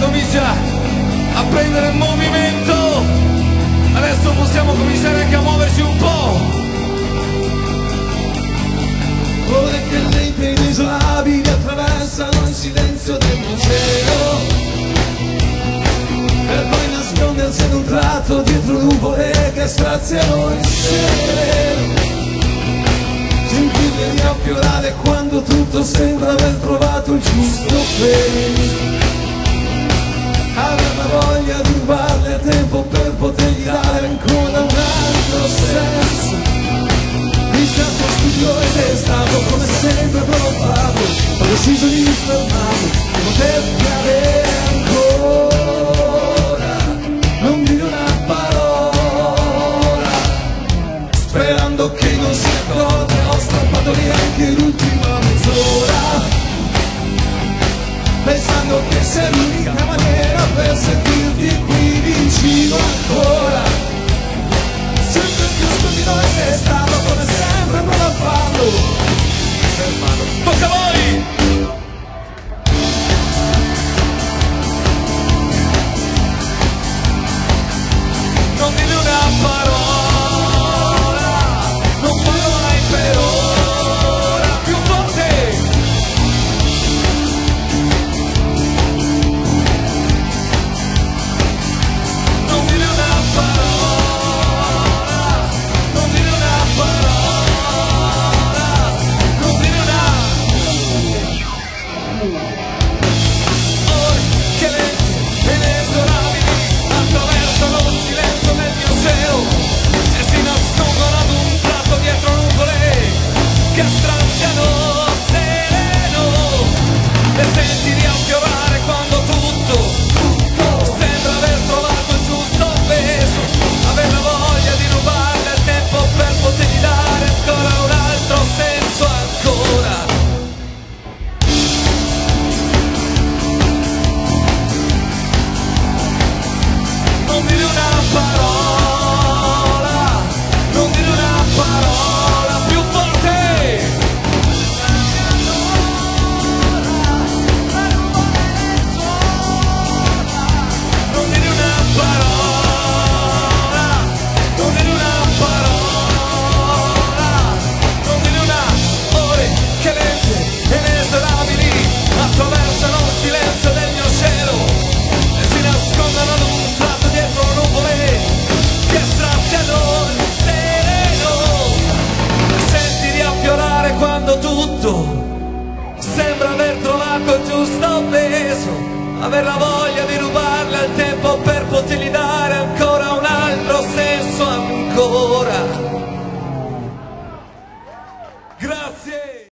comincia a prendere movimento. Adesso possiamo cominciare anche a muoverci un po'. Ore che lente inesorabili attraversano il silenzio del cielo Per poi nascondersi ad un tratto dietro nuvole che straziano il cielo Sentirle riaffiorare quando tutto sembra aver trovato il giusto peso deciso di fermarmi per poterti avere ancora. Non dire una parola Sperando che non si accorga Ho strappato neanche l'ultima mezz'ora. Pensando che sia l'unica maniera per e col giusto peso, aver la voglia di rubarle al tempo per potergli dare ancora